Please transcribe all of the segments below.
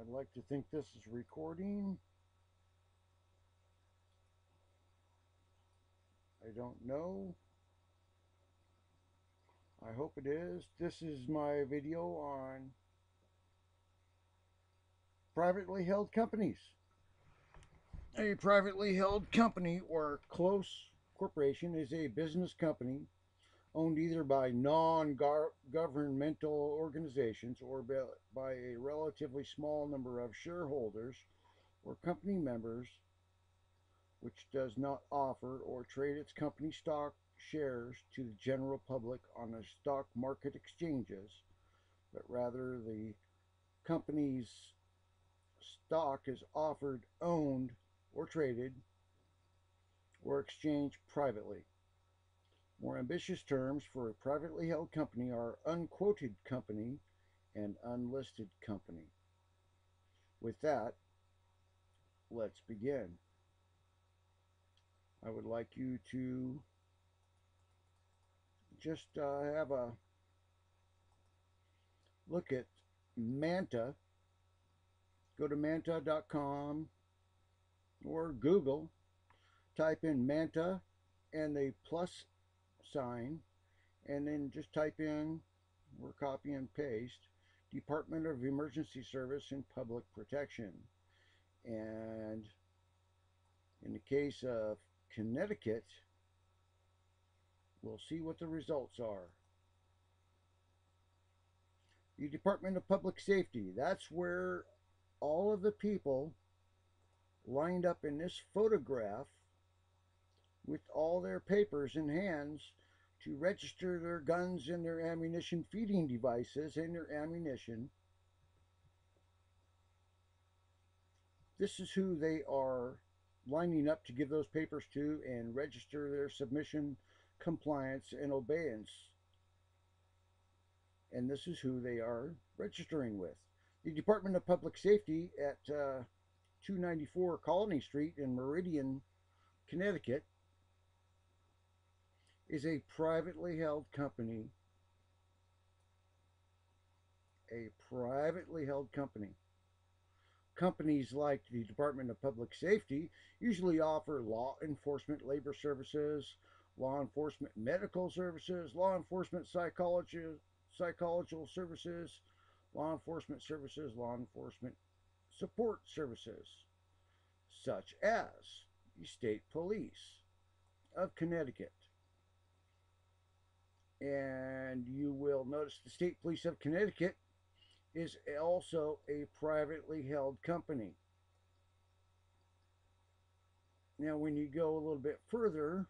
I'd like to think this is recording. I don't know. I hope it is. This is my video on privately held companies. A privately held company or close corporation is a business company owned either by non-governmental organizations or by a relatively small number of shareholders or company members which does not offer or trade its company stock shares to the general public on the stock market exchanges, but rather the company's stock is offered, owned, or traded or exchanged privately. More ambitious terms for a privately held company are unquoted company and unlisted company. With that, let's begin. I would like you to just uh, have a look at Manta. Go to manta.com or Google, type in Manta and the plus sign, and then just type in or copy and paste Department of Emergency Service and Public Protection. And in the case of Connecticut, we'll see what the results are. The Department of Public Safety, that's where all of the people lined up in this photograph with all their papers in hands to register their guns and their ammunition feeding devices and their ammunition. This is who they are lining up to give those papers to and register their submission, compliance, and obeyance. And this is who they are registering with. The Department of Public Safety at uh, 294 Colony Street in Meriden, Connecticut is a privately held company. A privately held company. Companies like the Department of Public Safety usually offer law enforcement labor services, law enforcement medical services, law enforcement psychology, psychological services, law enforcement services, law enforcement support services, such as the State Police of Connecticut. And you will notice the State Police of Connecticut is also a privately held company. Now, when you go a little bit further,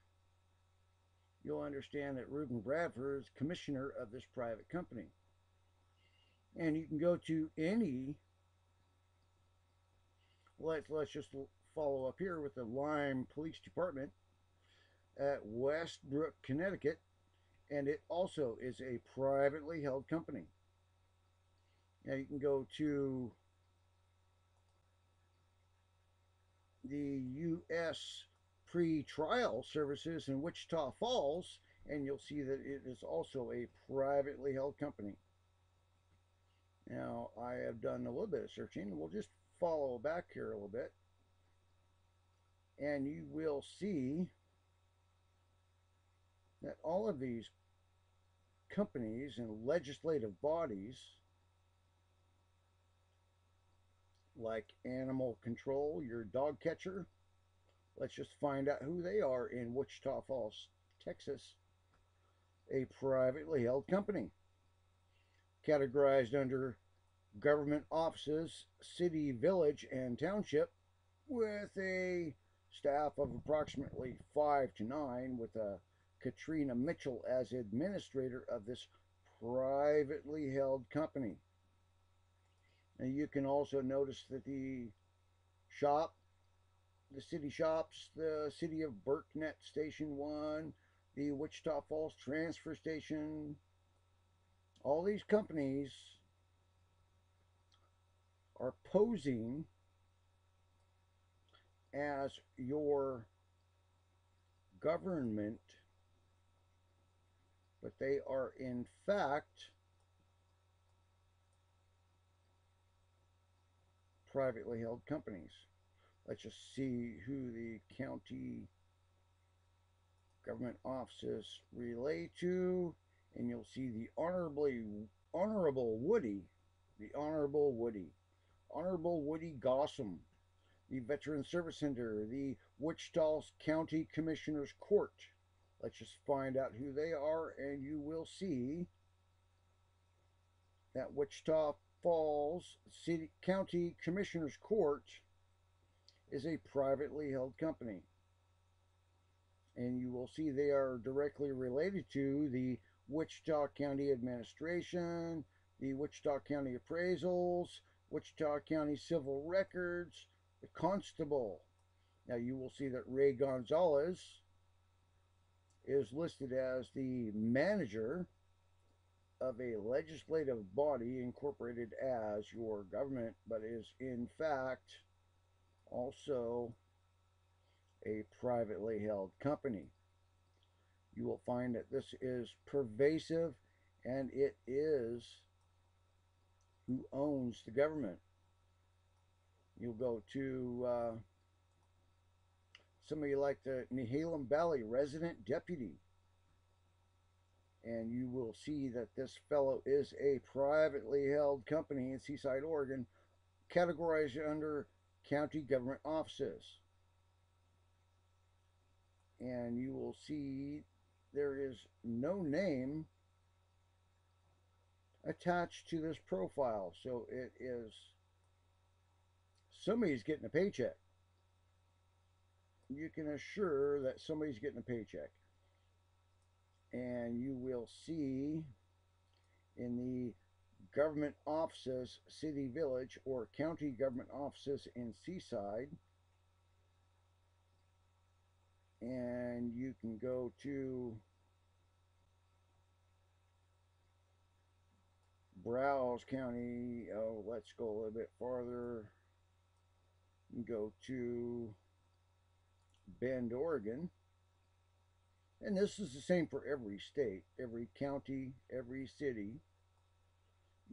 you'll understand that Reuben Bradford is commissioner of this private company. And you can go to any, let's, let's just follow up here with the Lyme Police Department at Westbrook, Connecticut, and it also is a privately held company. Now you can go to the U.S. pre-trial services in Wichita Falls, and you'll see that it is also a privately held company. Now, I have done a little bit of searching, we'll just follow back here a little bit. And you will see that all of these companies and legislative bodies like animal control, your dog catcher. Let's just find out who they are in Wichita Falls, Texas. A privately held company. Categorized under government offices, city, village, and township with a staff of approximately five to nine with a Katrina Mitchell as administrator of this privately held company. And you can also notice that the shop, the city shops, the city of Burkburnett Station 1, the Wichita Falls Transfer Station, all these companies are posing as your government, but they are in fact privately held companies. Let's just see who the county government offices relate to, and you'll see the honorably honorable Woody, the honorable Woody, honorable Woody Gossom, the Veteran Service Center, the Wichita County Commissioner's Court. Let's just find out who they are, and you will see that Wichita Falls City County Commissioner's Court is a privately held company. And you will see they are directly related to the Wichita County Administration, the Wichita County Appraisals, Wichita County Civil Records, the Constable. Now you will see that Ray Gonzalez is listed as the manager of a legislative body incorporated as your government, but is in fact also a privately held company. You will find that this is pervasive and it is who owns the government. You'll go to uh, somebody like the Nehalem Valley resident deputy and you will see that this fellow is a privately held company in Seaside, Oregon, categorized under county government offices. And you will see there is no name attached to this profile. So it is somebody's getting a paycheck. You can assure that somebody's getting a paycheck and you will see in the government offices, city, village, or county government offices in Seaside. And you can go to Browse County. Oh, let's go a little bit farther. Go to Bend, Oregon. And this is the same for every state, every county, every city.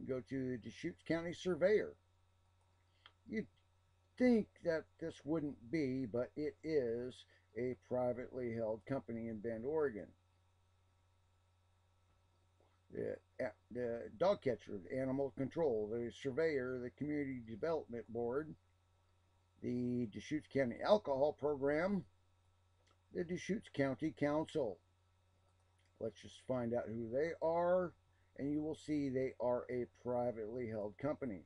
Go to the Deschutes County Surveyor. You'd think that this wouldn't be, but it is a privately held company in Bend, Oregon. The, the dog catcher, the animal control, the surveyor, the community development board, the Deschutes County Alcohol Program, the Deschutes County Council. Let's just find out who they are, and you will see they are a privately held company.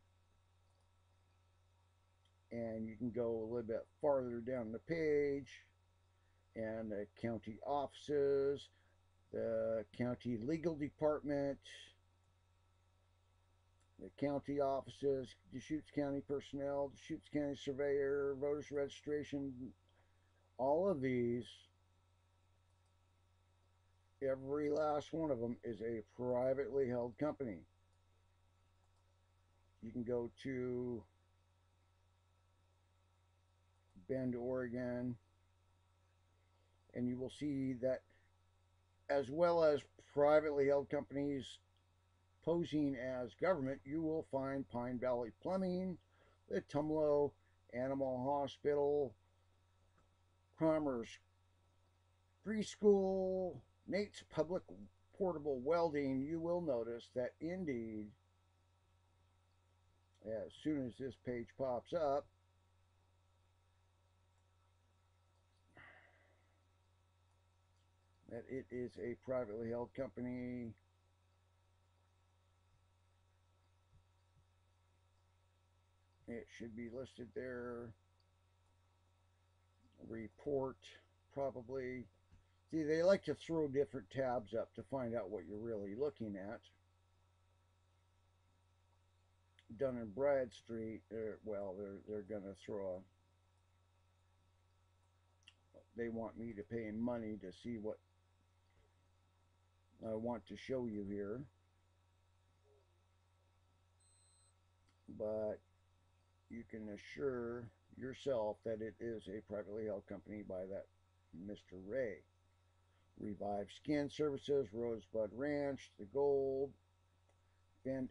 And you can go a little bit farther down the page, and the county offices, the county legal department, the county offices, Deschutes County personnel, Deschutes County surveyor, voters registration, all of these, every last one of them is a privately held company. You can go to Bend, Oregon, and you will see that as well as privately held companies posing as government, you will find Pine Valley Plumbing, the Tumalo Animal Hospital, Commerce Preschool, Nate's Public Portable Welding, you will notice that indeed, as soon as this page pops up, that it is a privately held company. It should be listed there report probably. See, they like to throw different tabs up to find out what you're really looking at. Dun and Bradstreet, well, they're, they're to throw a, they want me to pay money to see what I want to show you here. But you can assure yourself that it is a privately held company by that Mr. Ray. Revive Skin Services, Rosebud Ranch, The Gold, Bend